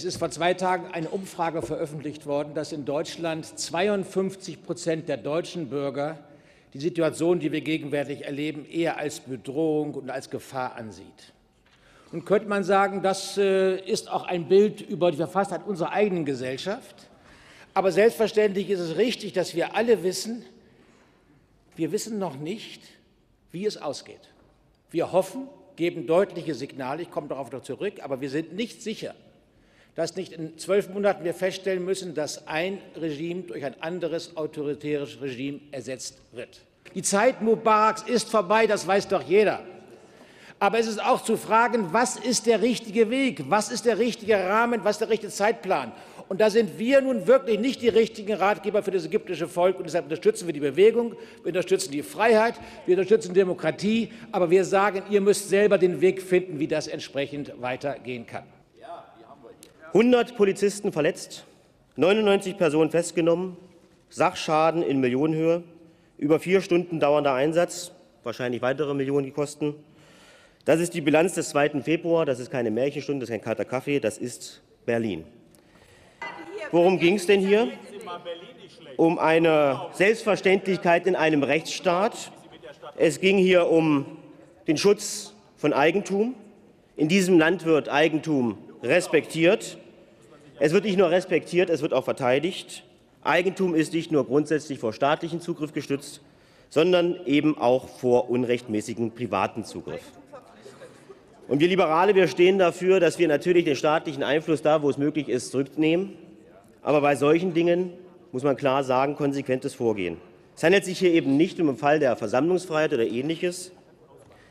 Es ist vor zwei Tagen eine Umfrage veröffentlicht worden, dass in Deutschland 52 Prozent der deutschen Bürger die Situation, die wir gegenwärtig erleben, eher als Bedrohung und als Gefahr ansieht. Nun könnte man sagen, das äh, ist auch ein Bild über die Verfasstheit unserer eigenen Gesellschaft. Aber selbstverständlich ist es richtig, dass wir alle wissen, wir wissen noch nicht, wie es ausgeht. Wir hoffen, geben deutliche Signale, ich komme darauf noch zurück, aber wir sind nicht sicher, dass nicht in zwölf Monaten wir feststellen müssen, dass ein Regime durch ein anderes autoritäres Regime ersetzt wird. Die Zeit Mubaraks ist vorbei, das weiß doch jeder. Aber es ist auch zu fragen, was ist der richtige Weg, was ist der richtige Rahmen, was ist der richtige Zeitplan. Und da sind wir nun wirklich nicht die richtigen Ratgeber für das ägyptische Volk. Und deshalb unterstützen wir die Bewegung, wir unterstützen die Freiheit, wir unterstützen Demokratie. Aber wir sagen, ihr müsst selber den Weg finden, wie das entsprechend weitergehen kann. 100 Polizisten verletzt, 99 Personen festgenommen, Sachschaden in Millionenhöhe, über vier Stunden dauernder Einsatz, wahrscheinlich weitere Millionen kosten. Das ist die Bilanz des 2. Februar. Das ist keine Märchenstunde, das ist kein kalter Kaffee, das ist Berlin. Worum ging es denn hier? Um eine Selbstverständlichkeit in einem Rechtsstaat. Es ging hier um den Schutz von Eigentum. In diesem Land wird Eigentum respektiert. Es wird nicht nur respektiert, es wird auch verteidigt. Eigentum ist nicht nur grundsätzlich vor staatlichem Zugriff gestützt, sondern eben auch vor unrechtmäßigem privaten Zugriff. Und wir Liberale, wir stehen dafür, dass wir natürlich den staatlichen Einfluss da, wo es möglich ist, zurücknehmen. Aber bei solchen Dingen muss man klar sagen, konsequentes Vorgehen. Es handelt sich hier eben nicht um einen Fall der Versammlungsfreiheit oder Ähnliches.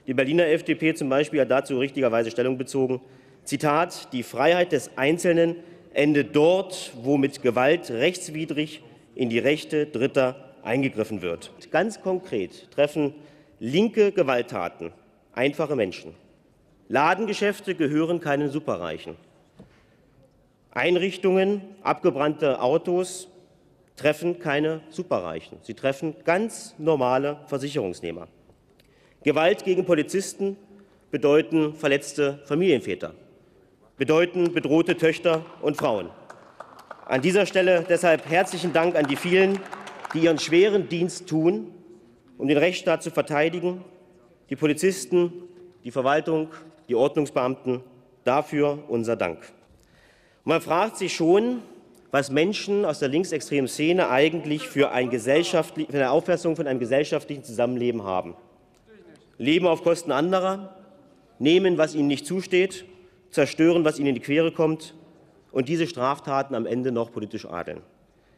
Die Berliner FDP zum Beispiel hat dazu richtigerweise Stellung bezogen. Zitat, die Freiheit des Einzelnen endet dort, wo mit Gewalt rechtswidrig in die Rechte Dritter eingegriffen wird. Ganz konkret treffen linke Gewalttaten einfache Menschen. Ladengeschäfte gehören keinen Superreichen. Einrichtungen, abgebrannte Autos treffen keine Superreichen. Sie treffen ganz normale Versicherungsnehmer. Gewalt gegen Polizisten bedeuten verletzte Familienväter bedeuten bedrohte Töchter und Frauen. An dieser Stelle deshalb herzlichen Dank an die vielen, die ihren schweren Dienst tun, um den Rechtsstaat zu verteidigen, die Polizisten, die Verwaltung, die Ordnungsbeamten. Dafür unser Dank. man fragt sich schon, was Menschen aus der linksextremen Szene eigentlich für, ein für eine Auffassung von einem gesellschaftlichen Zusammenleben haben. Leben auf Kosten anderer, nehmen, was ihnen nicht zusteht zerstören, was ihnen in die Quere kommt und diese Straftaten am Ende noch politisch adeln.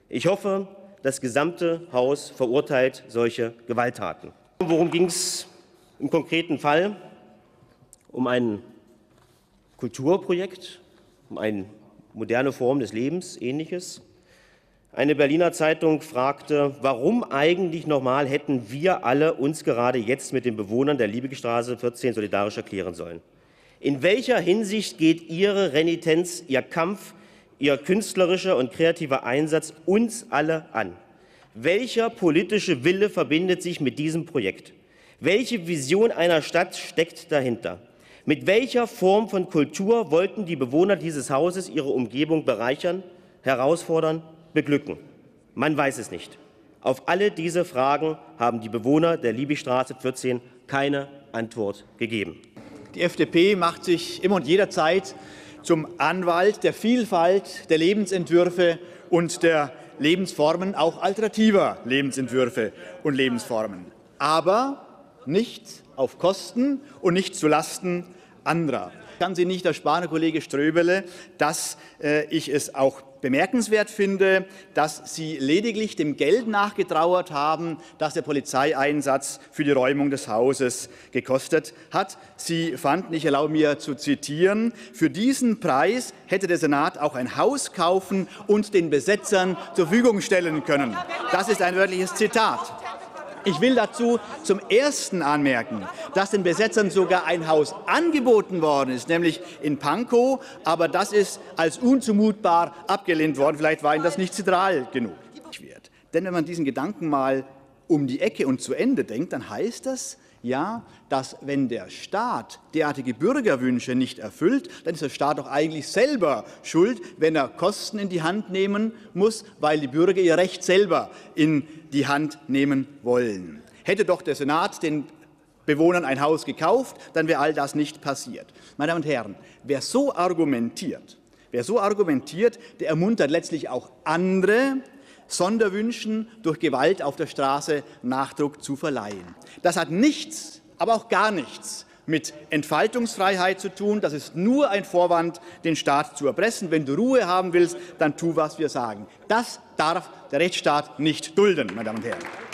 Ich hoffe, das gesamte Haus verurteilt solche Gewalttaten. Worum ging es im konkreten Fall? Um ein Kulturprojekt, um eine moderne Form des Lebens, ähnliches. Eine Berliner Zeitung fragte, warum eigentlich nochmal hätten wir alle uns gerade jetzt mit den Bewohnern der Liebigstraße 14 solidarisch erklären sollen. In welcher Hinsicht geht Ihre Renitenz, Ihr Kampf, Ihr künstlerischer und kreativer Einsatz uns alle an? Welcher politische Wille verbindet sich mit diesem Projekt? Welche Vision einer Stadt steckt dahinter? Mit welcher Form von Kultur wollten die Bewohner dieses Hauses ihre Umgebung bereichern, herausfordern, beglücken? Man weiß es nicht. Auf alle diese Fragen haben die Bewohner der Liebigstraße 14 keine Antwort gegeben. Die FDP macht sich immer und jederzeit zum Anwalt der Vielfalt der Lebensentwürfe und der Lebensformen, auch alternativer Lebensentwürfe und Lebensformen. Aber nicht auf Kosten und nicht zu Lasten anderer. Ich kann Sie nicht ersparen, Herr Kollege Ströbele, dass äh, ich es auch bemerkenswert finde, dass Sie lediglich dem Geld nachgetrauert haben, das der Polizeieinsatz für die Räumung des Hauses gekostet hat. Sie fanden, ich erlaube mir zu zitieren, für diesen Preis hätte der Senat auch ein Haus kaufen und den Besetzern zur Verfügung stellen können. Das ist ein wörtliches Zitat. Ich will dazu zum Ersten anmerken, dass den Besetzern sogar ein Haus angeboten worden ist, nämlich in Pankow, aber das ist als unzumutbar abgelehnt worden. Vielleicht war Ihnen das nicht zentral genug. Denn wenn man diesen Gedanken mal um die Ecke und zu Ende denkt, dann heißt das, ja, dass wenn der Staat derartige Bürgerwünsche nicht erfüllt, dann ist der Staat doch eigentlich selber schuld, wenn er Kosten in die Hand nehmen muss, weil die Bürger ihr Recht selber in die Hand nehmen wollen. Hätte doch der Senat den Bewohnern ein Haus gekauft, dann wäre all das nicht passiert. Meine Damen und Herren, wer so argumentiert, wer so argumentiert, der ermuntert letztlich auch andere, Sonderwünschen durch Gewalt auf der Straße Nachdruck zu verleihen. Das hat nichts, aber auch gar nichts mit Entfaltungsfreiheit zu tun. Das ist nur ein Vorwand, den Staat zu erpressen. Wenn du Ruhe haben willst, dann tu, was wir sagen. Das darf der Rechtsstaat nicht dulden, meine Damen und Herren.